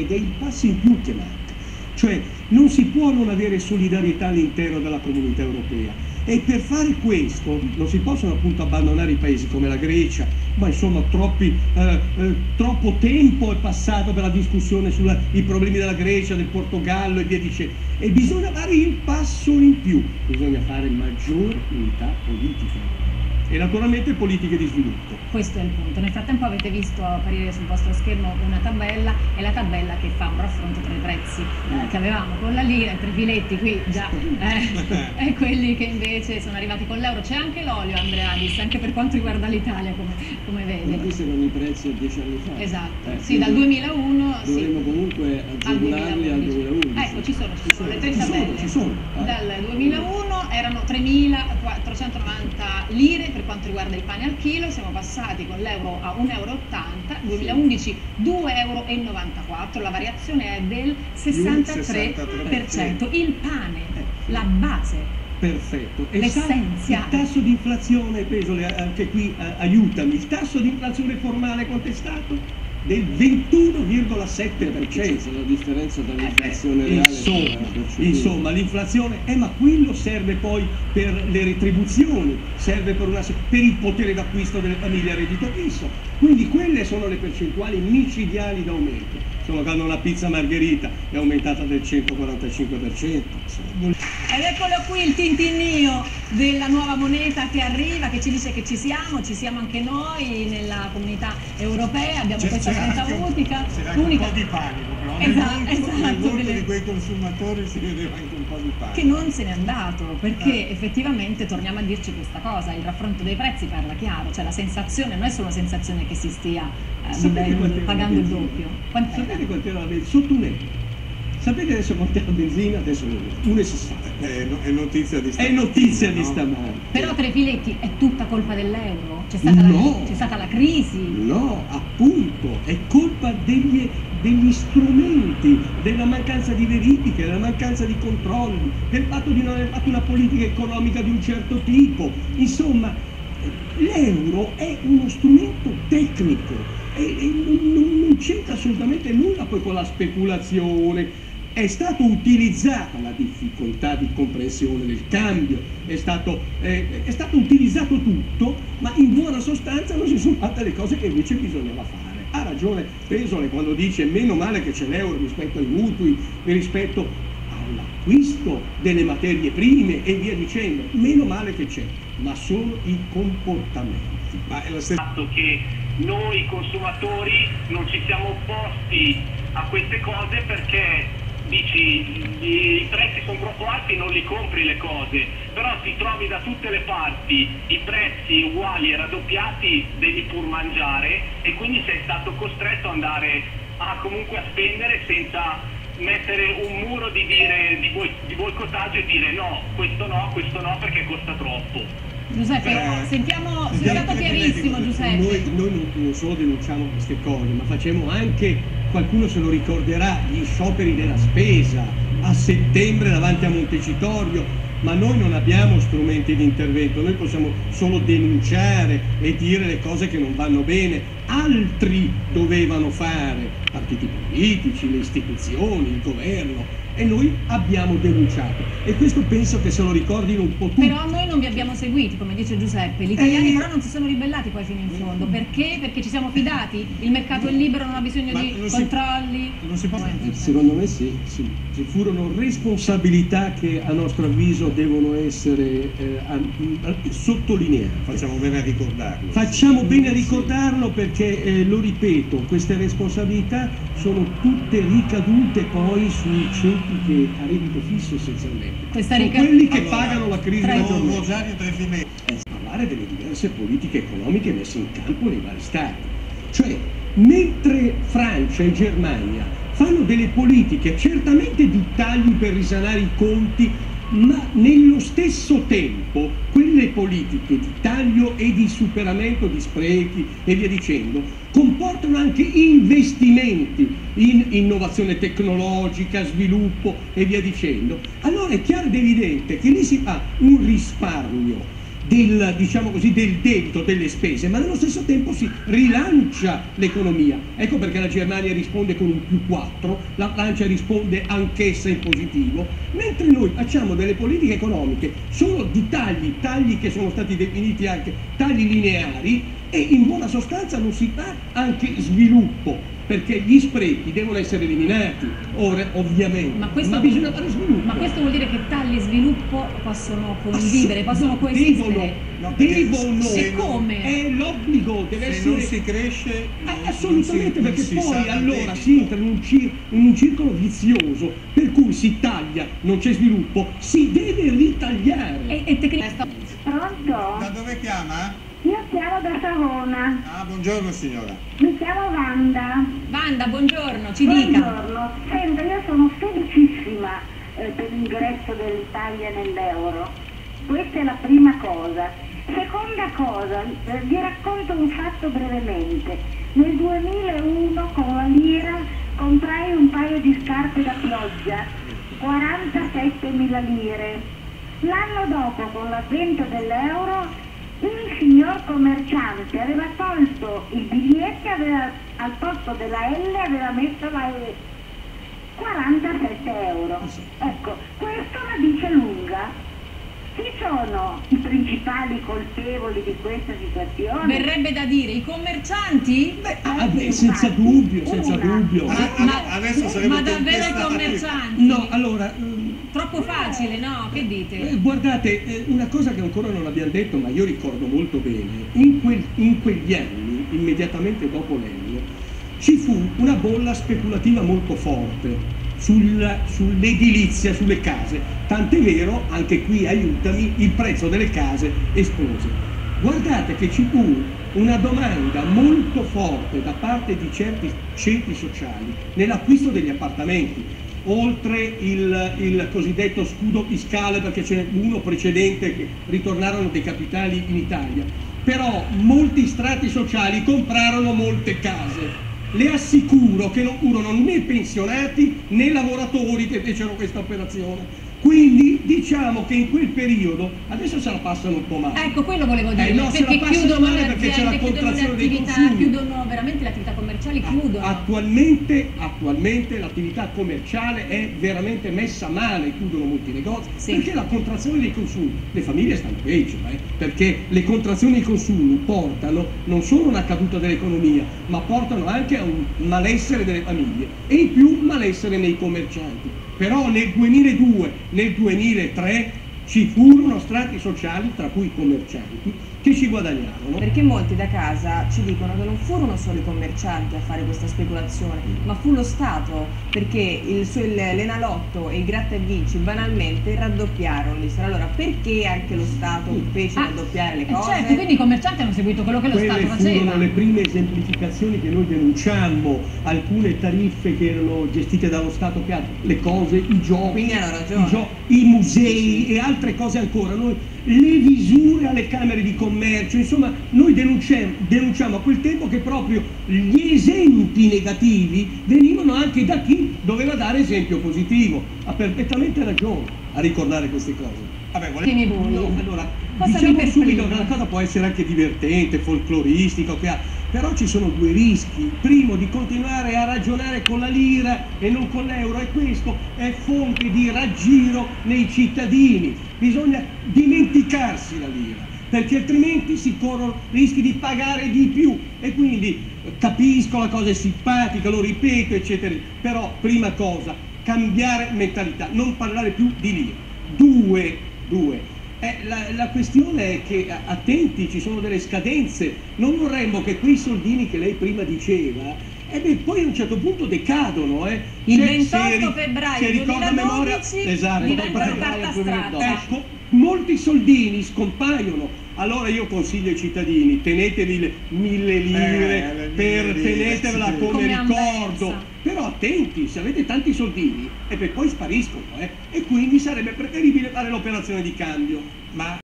ed è il passo in più che manca. Cioè non si può non avere solidarietà all'interno della comunità europea e per fare questo non si possono appunto abbandonare i paesi come la Grecia, ma insomma troppi, eh, eh, troppo tempo è passato per la discussione sui problemi della Grecia, del Portogallo e via dicendo. E bisogna dare il passo in più, bisogna fare maggiore unità politica e naturalmente politiche di sviluppo. Questo è il punto. Nel frattempo avete visto apparire sul vostro schermo una tabella, è la tabella che fa un raffronto tra i prezzi eh, che avevamo con la lira, i tre filetti qui già, eh, e quelli che invece sono arrivati con l'euro. C'è anche l'olio, Andreadis, anche per quanto riguarda l'Italia, come, come vede. Ma questi erano i prezzi a dieci anni fa. Esatto, eh, sì, dal 2001... Dovremmo sì. comunque agevolarli al 2011. Ecco, ci sono, ci sono le tre ci tabelle. sono, ci sono. Dal 2001 erano 3.490 lire per quanto riguarda il pane al chilo, siamo passati con l'euro a 1,80 euro, 2011 2,94 euro, la variazione è del 63%. Il pane, la base Perfetto. E L'essenza. il tasso di inflazione, Pesole, anche qui eh, aiutami, il tasso di inflazione formale quanto è stato? Del 21,7%. la differenza tra l'inflazione reale insomma, l'inflazione, eh, ma quello serve poi per le retribuzioni, serve per, una, per il potere d'acquisto delle famiglie a reddito fisso. Quindi quelle sono le percentuali micidiali d'aumento. Insomma, quando una pizza margherita è aumentata del 145%. insomma, Ed eccolo qui il tintinnio della nuova moneta che arriva, che ci dice che ci siamo, ci siamo anche noi nella comunità europea, abbiamo questa moneta unica. c'era un po' di panico, però Esatto, nel volto, nel esatto, volto delle- di quei consumatori si vedeva anche un po' di panico. che non se n'è andato perché Eh. effettivamente torniamo a dirci questa cosa il raffronto dei prezzi parla chiaro cioè la sensazione non è solo una sensazione che si stia eh, vivendo, la pagando il doppio quant'era? Sapete quant'era la benzina? Sotto un euro. Sapete adesso quant'è la benzina? Adesso non lo so. 1,60. È, no- è notizia di È stamattina. notizia di no? stamani. però tre filetti è tutta colpa dell'euro c'è stata, No. la, c'è stata la crisi No, appunto, è colpa degli, degli strumenti, della mancanza di verifiche, della mancanza di controlli, del fatto di non aver fatto una politica economica di un certo tipo. Insomma, l'euro è uno strumento tecnico e, e non, non- non c'entra assolutamente nulla poi con la speculazione. È stato utilizzata la difficoltà di comprensione del cambio, è stato, eh, è stato utilizzato tutto, ma in buona sostanza non si sono fatte le cose che invece bisognava fare. Ha ragione Pesole quando dice meno male che c'è l'euro rispetto ai mutui, rispetto all'acquisto delle materie prime e via dicendo, meno male che c'è, ma sono i comportamenti. Ma è la stessa fatto che noi consumatori non ci siamo opposti a queste cose perché dici i prezzi sono troppo alti non li compri le cose però ti trovi da tutte le parti i prezzi uguali e raddoppiati devi pur mangiare e quindi sei stato costretto ad andare a comunque a spendere senza mettere un muro di dire di, boi- di boicottaggio e dire no questo no questo no perché costa troppo Giuseppe Eh, sentiamo sei sentiamo stato chiarissimo Giuseppe Noi, noi non, non solo denunciamo queste cose, ma facciamo anche, qualcuno se lo ricorderà, gli scioperi della spesa a settembre davanti a Montecitorio, ma noi non abbiamo strumenti di intervento, noi possiamo solo denunciare e dire le cose che non vanno bene, altri dovevano fare, partiti politici, le istituzioni, il governo, e noi abbiamo denunciato. E questo penso che se lo ricordino un po' tutti. Però noi non vi abbiamo seguiti, come dice Giuseppe. Gli italiani Eh. però non si sono ribellati poi fino in fondo. Perché? Perché ci siamo fidati? Il mercato è libero, non ha bisogno Ma di non si- controlli. non si può- Eh, Secondo me sì. Sì, ci furono responsabilità che a nostro avviso devono essere eh, a- a- sottolineate. Facciamo bene a ricordarlo. Facciamo bene a ricordarlo perché, eh, lo ripeto, queste responsabilità sono tutte ricadute poi sui ceti che a reddito fisso essenzialmente. Questa sono rica- quelli che Allora, pagano la crisi tra i- maggiormente. No, Rosario Trefinetti. parlare delle diverse politiche economiche messe in campo nei vari stati. Cioè, mentre Francia e Germania fanno delle politiche certamente di tagli per risanare i conti, ma nello stesso tempo quelle politiche di taglio e di superamento di sprechi e via dicendo comportano anche investimenti in innovazione tecnologica, sviluppo e via dicendo. Allora è chiaro ed evidente che lì si fa un risparmio del, diciamo così, del debito, delle spese, ma nello stesso tempo si rilancia l'economia. Ecco perché la Germania risponde con un più 4, la Francia risponde anch'essa in positivo, mentre noi facciamo delle politiche economiche solo di tagli, tagli che sono stati definiti anche tagli lineari e in buona sostanza non si fa anche sviluppo perché gli sprechi devono essere eliminati, ora ovviamente, Ma, questo, ma bisogna fare sviluppo. ma questo vuol dire che tagli e sviluppo possono convivere, possono Devono, coesistere. No, perché devono, se come? è l'obbligo, deve Se non essere... si cresce, Eh, non- assolutamente, non si- perché non si poi allora si entra in un, cir- in un circolo vizioso per cui si taglia, non c'è sviluppo, si deve ritagliare. E, e tecnicamente Da Pronto? dove chiama? Io chiamo da Savona, Ah, buongiorno signora. mi chiamo Wanda. Wanda, buongiorno, ci dica. Buongiorno, senta, io sono felicissima eh, per l'ingresso dell'Italia nell'euro. Questa è la prima cosa. Seconda cosa, eh, vi racconto un fatto brevemente. Nel 2001 con la lira comprai un paio di scarpe da pioggia, 47.000 lire. L'anno dopo, con l'avvento dell'euro, il signor commerciante aveva tolto il biglietto, aveva, al posto della L aveva messo la E. 47 euro. Ecco, questo la dice lunga. Chi sono i principali colpevoli di questa situazione? Verrebbe da dire i commercianti? Beh, ah, beh, senza dubbio, senza Una. dubbio. Ah, Ma- ah, ma- adesso sarebbe Ma davvero i commercianti? No, allora, ehm, Troppo facile, no? Che eh, dite? guardate, eh, una cosa che ancora non abbiamo detto, ma io ricordo molto bene, in, quel- in quegli anni, immediatamente dopo l'Elio, ci fu una bolla speculativa molto forte sul- sull'edilizia, sulle case. Tant'è vero, anche qui aiutami, il prezzo delle case esplose. Guardate che ci fu una domanda molto forte da parte di certi centri sociali nell'acquisto degli appartamenti, oltre il, il cosiddetto scudo fiscale, perché ce n'è uno precedente che ritornarono dei capitali in Italia. Però molti strati sociali comprarono molte case. Le assicuro che non furono né pensionati né lavoratori che fecero questa operazione. Quindi diciamo che in quel periodo, adesso se la passano un po' male. Ecco, quello volevo dire, Eh, no, perché passano chiudono male le perché c'è la contrazione dei consumi. chiudono veramente le attività commerciali, chiudono. Attualmente, attualmente l'attività commerciale è veramente messa male, chiudono molti negozi, Sì. perché la contrazione dei consumi, le famiglie stanno peggio, eh, perché le contrazioni dei consumi portano non solo una caduta dell'economia, ma portano anche a un malessere delle famiglie e in più malessere nei commercianti. Però nel 2002, nel 2003 ci furono strati sociali, tra cui i commercianti, che ci guadagnarono. Perché molti da casa ci dicono che non furono solo i commercianti a fare questa speculazione, ma fu lo Stato, perché il il- l'Enalotto e il Gratta e Vinci banalmente raddoppiarono l'ISRA. Allora perché anche lo Stato fece Ah, raddoppiare le eh cose? certo, quindi i commercianti hanno seguito quello che lo Quelle Stato faceva. furono le prime esemplificazioni che noi denunciammo, alcune tariffe che erano gestite dallo Stato che ha le cose, i giochi, i, gio- i musei e altre cose ancora. Noi, le visure alle camere di commercio, insomma, noi denunciamo, denunciamo a quel tempo che proprio gli esempi negativi venivano anche da chi doveva dare esempio positivo. Ha perfettamente ragione a ricordare queste cose. Vabbè, volevo... No, allora, Cosa diciamo subito che la cosa può essere anche divertente, folcloristica, che ha- però ci sono due rischi. Primo, di continuare a ragionare con la lira e non con l'euro e questo è fonte di raggiro nei cittadini. Bisogna dimenticarsi la lira, perché altrimenti si corrono rischi di pagare di più e quindi eh, capisco la cosa è simpatica, lo ripeto, eccetera. Però, prima cosa, cambiare mentalità, non parlare più di lira. Due, due. Eh, la, la questione è che attenti, ci sono delle scadenze, non vorremmo che quei soldini che lei prima diceva, e beh, poi a un certo punto decadono. Eh. Il Se- 28 se ri- febbraio se ricordo a memoria, 2012 esatto, diventano febbraio carta 2012. straccia. Ecco, molti soldini scompaiono. Allora io consiglio ai cittadini, tenetevi le mille lire, Eh, le per, mille lire, tenetevela sì. come, Come ricordo. Però attenti, se avete tanti soldini, e poi spariscono, eh, e quindi sarebbe preferibile fare l'operazione di cambio. Ma